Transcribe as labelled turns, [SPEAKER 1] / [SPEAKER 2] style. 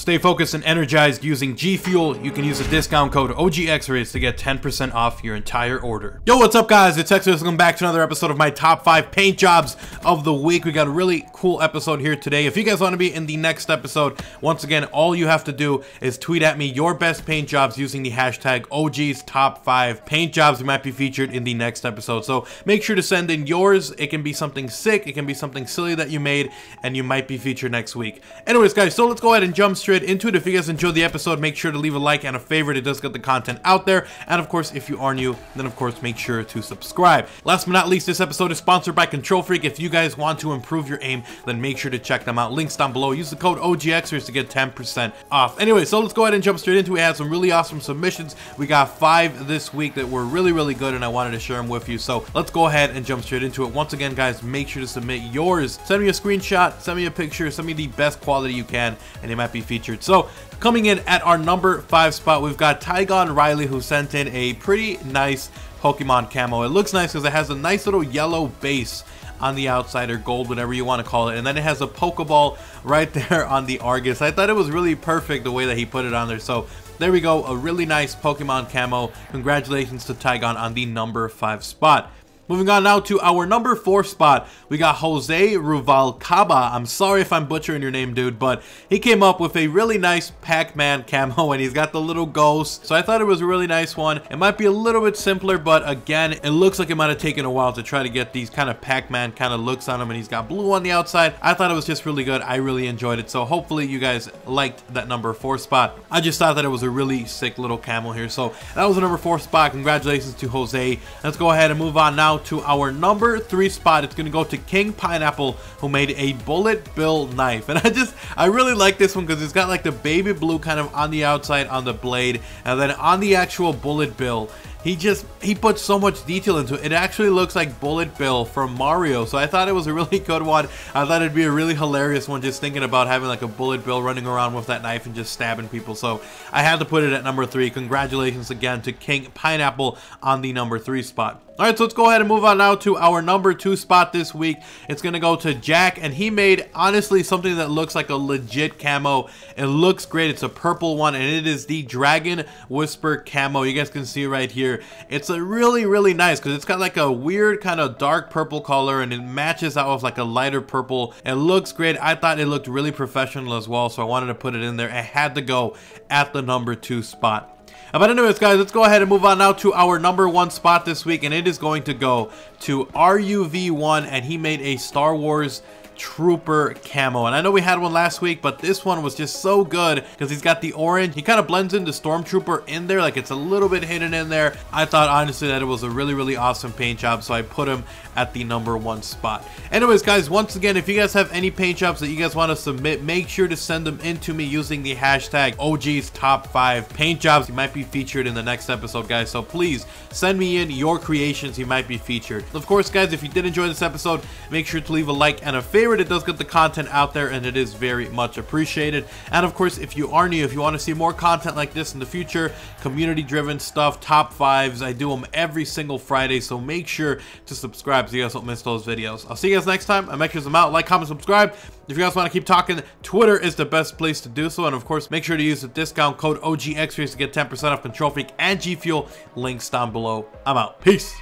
[SPEAKER 1] Stay focused and energized using G Fuel. You can use the discount code OGXRAYZ to get 10% off your entire order. Yo, what's up, guys? It's X. Welcome back to another episode of my top five paint jobs of the week. We got a really cool episode here today. If you guys want to be in the next episode, once again, all you have to do is tweet at me your best paint jobs using the hashtag OG's top five paint jobs. You might be featured in the next episode. So make sure to send in yours. It can be something sick, it can be something silly that you made, and you might be featured next week. Anyways, guys, so let's go ahead and jump straight into it. If you guys enjoyed the episode, make sure to leave a like and a favorite. It does get the content out there. And of course, if you are new, then of course, make sure to subscribe. Last but not least, this episode is sponsored by Kontrol Freek. If you guys want to improve your aim, then make sure to check them out. Links down below. Use the code OGXers to get 10% off. Anyway, so let's go ahead and jump straight into it. We had some really awesome submissions. We got five this week that were really, really good, and I wanted to share them with you. So let's go ahead and jump straight into it. Once again, guys, make sure to submit yours. Send me a screenshot, send me a picture, send me the best quality you can, and it might be featured. So Coming in at our number five spot, we've got Tygon Riley, who sent in a pretty nice Pokemon camo. It looks nice because it has a nice little yellow base on the outside or gold, whatever you want to call it. And then it has a Pokeball right there on the Argus. I thought it was really perfect the way that he put it on there. So there we go, a really nice Pokemon camo. Congratulations to Tygon on the number 5 spot. Moving on now to our number four spot, we got Jose Ruvalcaba. I'm sorry if I'm butchering your name, dude, but he came up with a really nice Pac-Man camo, and he's got the little ghost. So I thought it was a really nice one. It might be a little bit simpler, but again, it looks like it might have taken a while to try to get these kind of Pac-Man kind of looks on him, and he's got blue on the outside. I thought it was just really good. I really enjoyed it. So hopefully you guys liked that number four spot. I just thought that it was a really sick little camo here. So that was the number four spot. Congratulations to Jose. Let's go ahead and move on now to our number three spot. It's to go to King Pineapple, who made a bullet bill knife. And I just, I really like this one because it's got like the baby blue kind of on the outside on the blade. And then on the actual bullet bill, he just he put so much detail into it. It actually looks like Bullet Bill from Mario. So I thought it was a really good one. I thought it'd be a really hilarious one just thinking about having like a Bullet Bill running around with that knife and just stabbing people. So I had to put it at number three. Congratulations again to King Pineapple on the number three spot. All right, so let's go ahead and move on now to our number two spot this week. It's going to go to Jack, and he made, honestly, something that looks like a legit camo. It looks great. It's a purple one, and it is the Dragon Whisper camo. You guys can see right here. It's a really, really nice because it's got like a weird kind of dark purple color, and it matches out with like a lighter purple. It looks great. I thought it looked really professional as well, so I wanted to put it in there. It had to go at the number two spot. But anyways, guys, let's go ahead and move on now to our number one spot this week, and it is going to go to RUV1, and he made a Star Wars Trooper camo. And I know we had one last week, but this one was just so good because he's got the orange. He kind of blends into Stormtrooper in there, like it's a little bit hidden in there. I thought honestly that it was a really, really awesome paint job, so I put him at the number one spot. Anyways, guys, once again, if you guys have any paint jobs that you guys want to submit, make sure to send them in to me using the hashtag OG's Top 5 Paint Jobs. You might be featured in the next episode, guys, so please send me in your creations. You might be featured. Of course, guys, if you did enjoy this episode, make sure to leave a like and a favorite It does get the content out there and it is very much appreciated. And of course, if you are new, if you want to see more content like this in the future, community driven stuff, top fives, I do them every single Friday. So make sure to subscribe so you guys don't miss those videos. I'll see you guys next time. I make sure them out, like, comment, subscribe. If you guys want to keep talking, Twitter is the best place to do so. And of course, make sure to use the discount code OGXRAYZ to get 10% off Kontrol Freek and G Fuel. Links down below. I'm out. Peace.